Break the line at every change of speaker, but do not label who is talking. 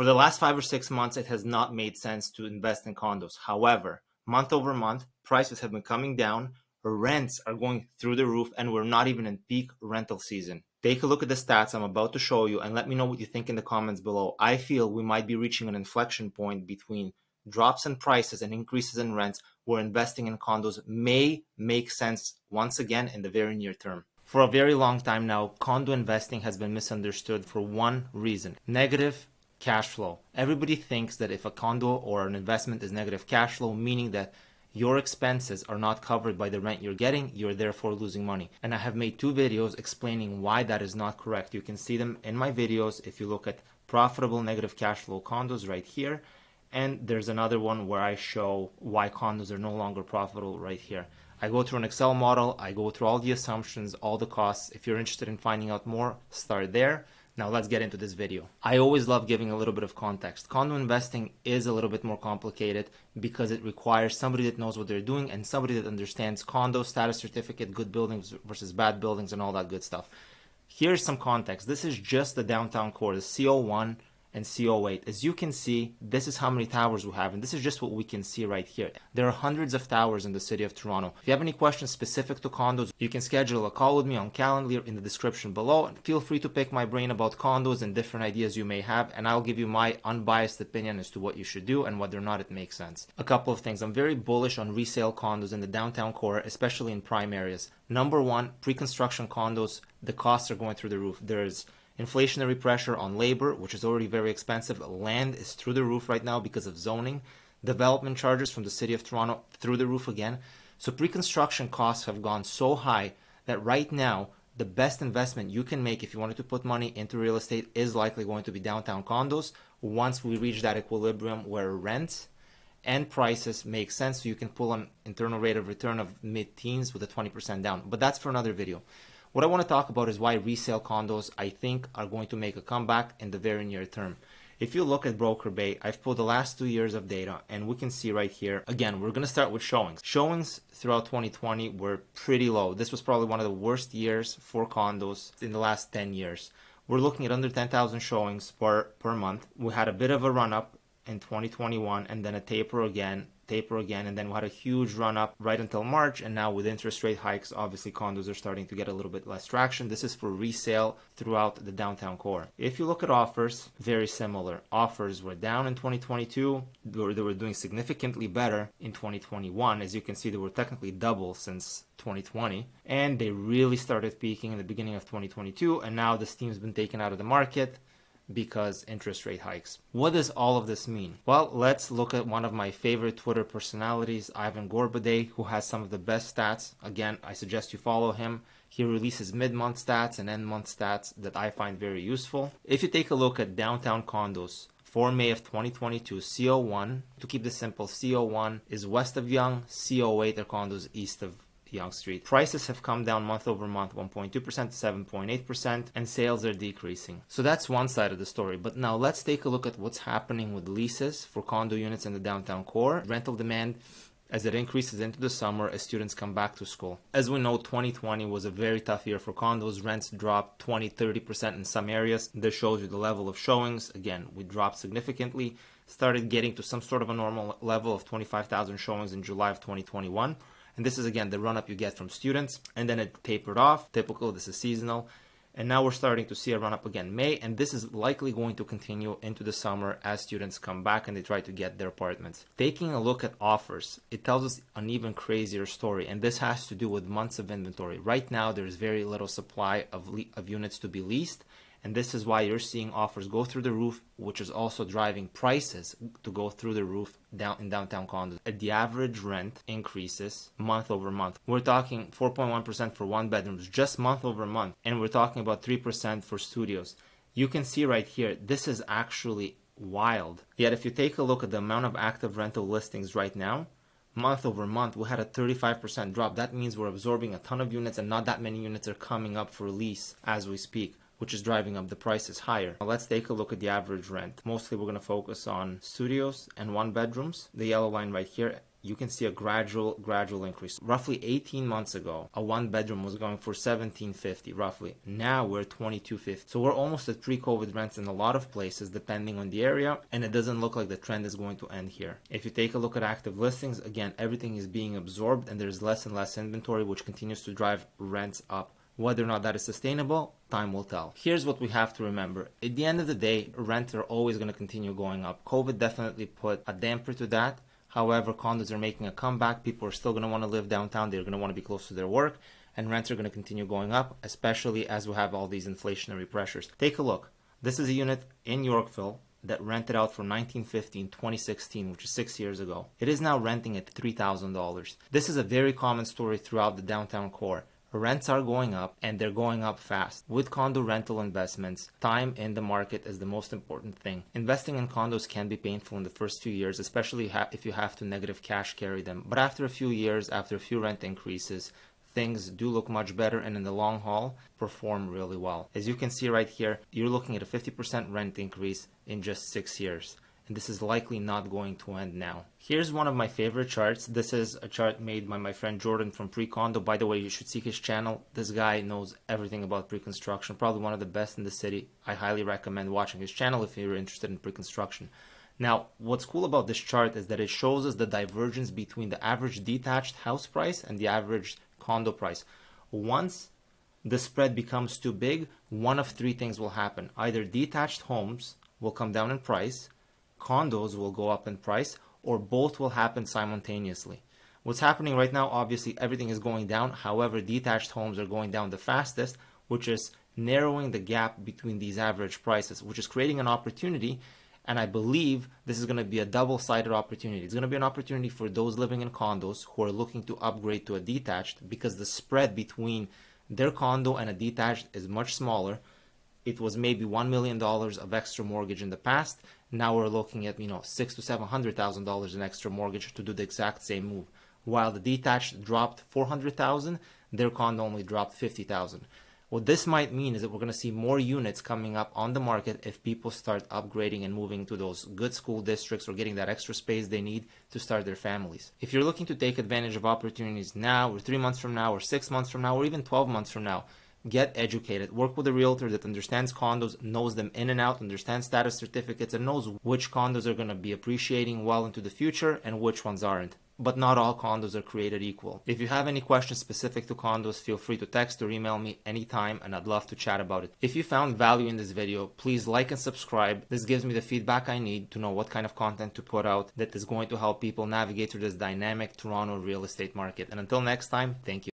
For the last five or six months, it has not made sense to invest in condos. However, month over month, prices have been coming down, rents are going through the roof, and we're not even in peak rental season. Take a look at the stats I'm about to show you and let me know what you think in the comments below. I feel we might be reaching an inflection point between drops in prices and increases in rents where investing in condos may make sense once again in the very near term. For a very long time now, condo investing has been misunderstood for one reason negative cash flow. Everybody thinks that if a condo or an investment is negative cash flow, meaning that your expenses are not covered by the rent you're getting, you're therefore losing money. And I have made two videos explaining why that is not correct. You can see them in my videos if you look at profitable negative cash flow condos right here. And there's another one where I show why condos are no longer profitable right here. I go through an Excel model, I go through all the assumptions, all the costs. If you're interested in finding out more, start there. Now let's get into this video. I always love giving a little bit of context. Condo investing is a little bit more complicated because it requires somebody that knows what they're doing and somebody that understands condo status certificate, good buildings versus bad buildings and all that good stuff. Here's some context. This is just the downtown core, the C01 and C08. As you can see, this is how many towers we have, and this is just what we can see right here. There are hundreds of towers in the city of Toronto. If you have any questions specific to condos, you can schedule a call with me on Calendly in the description below, and feel free to pick my brain about condos and different ideas you may have, and I'll give you my unbiased opinion as to what you should do and whether or not it makes sense. A couple of things. I'm very bullish on resale condos in the downtown core, especially in prime areas. Number one, pre-construction condos, the costs are going through the roof. There's inflationary pressure on labor, which is already very expensive. Land is through the roof right now because of zoning. Development charges from the city of Toronto through the roof again. So pre construction costs have gone so high that right now, the best investment you can make if you wanted to put money into real estate is likely going to be downtown condos once we reach that equilibrium where rents and prices make sense so you can pull an internal rate of return of mid teens with a 20% down. But that's for another video. What I want to talk about is why resale condos I think are going to make a comeback in the very near term. If you look at BrokerBay, I've pulled the last two years of data and we can see right here, again, we're going to start with showings. Showings throughout 2020 were pretty low. This was probably one of the worst years for condos in the last 10 years. We're looking at under 10,000 showings per, per month. We had a bit of a run up in 2021 and then a taper again taper again, and then we had a huge run up right until March. And now with interest rate hikes, obviously condos are starting to get a little bit less traction. This is for resale throughout the downtown core. If you look at offers, very similar. Offers were down in 2022. They were, they were doing significantly better in 2021. As you can see, they were technically double since 2020 and they really started peaking in the beginning of 2022 and now the steam's been taken out of the market because interest rate hikes. What does all of this mean? Well, let's look at one of my favorite Twitter personalities, Ivan Gorbaday, who has some of the best stats. Again, I suggest you follow him. He releases mid-month stats and end-month stats that I find very useful. If you take a look at downtown condos for May of 2022, C01, to keep this simple, C01 is west of Yonge, C08 are condos east of Yonge Street. Prices have come down month over month 1.2% to 7.8%, and sales are decreasing. So that's one side of the story. But now let's take a look at what's happening with leases for condo units in the downtown core. Rental demand as it increases into the summer as students come back to school. As we know, 2020 was a very tough year for condos. Rents dropped 20 30% in some areas. This shows you the level of showings. Again, we dropped significantly, started getting to some sort of a normal level of 25,000 showings in July of 2021. And this is again the run up you get from students, and then it tapered off. Typical, this is seasonal. And now we're starting to see a run up again May, and this is likely going to continue into the summer as students come back and they try to get their apartments. Taking a look at offers, it tells us an even crazier story, and this has to do with months of inventory. Right now, there's very little supply of, of units to be leased, and this is why you're seeing offers go through the roof, which is also driving prices to go through the roof down in downtown condos. Uh, the average rent increases month over month. We're talking 4.1% for one bedrooms just month over month, and we're talking about 3% for studios. You can see right here, this is actually wild. Yet if you take a look at the amount of active rental listings right now, month over month, we had a 35% drop. That means we're absorbing a ton of units and not that many units are coming up for lease as we speak which is driving up the prices higher. Now let's take a look at the average rent. Mostly we're going to focus on studios and one bedrooms. The yellow line right here you can see a gradual gradual increase roughly 18 months ago a one bedroom was going for 1750 roughly now we're 2250 so we're almost at pre-covid rents in a lot of places depending on the area and it doesn't look like the trend is going to end here if you take a look at active listings again everything is being absorbed and there's less and less inventory which continues to drive rents up whether or not that is sustainable, time will tell. Here's what we have to remember. At the end of the day, rents are always going to continue going up. COVID definitely put a damper to that. However, condos are making a comeback. People are still going to want to live downtown. They're going to want to be close to their work. And rents are going to continue going up, especially as we have all these inflationary pressures. Take a look. This is a unit in Yorkville that rented out from 1950 in 2016, which is six years ago. It is now renting at $3,000. This is a very common story throughout the downtown core. Rents are going up and they're going up fast. With condo rental investments, time in the market is the most important thing. Investing in condos can be painful in the first few years, especially if you have to negative cash carry them. But after a few years, after a few rent increases, things do look much better and in the long haul perform really well. As you can see right here, you're looking at a 50% rent increase in just six years and this is likely not going to end now. Here's one of my favorite charts. This is a chart made by my friend Jordan from Precondo. By the way, you should see his channel. This guy knows everything about pre-construction, probably one of the best in the city. I highly recommend watching his channel if you're interested in pre-construction. Now, what's cool about this chart is that it shows us the divergence between the average detached house price and the average condo price. Once the spread becomes too big, one of three things will happen. Either detached homes will come down in price, condos will go up in price or both will happen simultaneously. What's happening right now, obviously, everything is going down. However, detached homes are going down the fastest, which is narrowing the gap between these average prices, which is creating an opportunity. And I believe this is going to be a double sided opportunity. It's going to be an opportunity for those living in condos who are looking to upgrade to a detached because the spread between their condo and a detached is much smaller it was maybe one million dollars of extra mortgage in the past. Now we're looking at you know six to seven hundred thousand dollars in extra mortgage to do the exact same move. While the detached dropped four hundred thousand, their condo only dropped fifty thousand. What this might mean is that we're going to see more units coming up on the market if people start upgrading and moving to those good school districts or getting that extra space they need to start their families. If you're looking to take advantage of opportunities now, or three months from now, or six months from now, or even 12 months from now, get educated. Work with a realtor that understands condos, knows them in and out, understands status certificates, and knows which condos are going to be appreciating well into the future and which ones aren't. But not all condos are created equal. If you have any questions specific to condos, feel free to text or email me anytime and I'd love to chat about it. If you found value in this video, please like and subscribe. This gives me the feedback I need to know what kind of content to put out that is going to help people navigate through this dynamic Toronto real estate market. And until next time, thank you.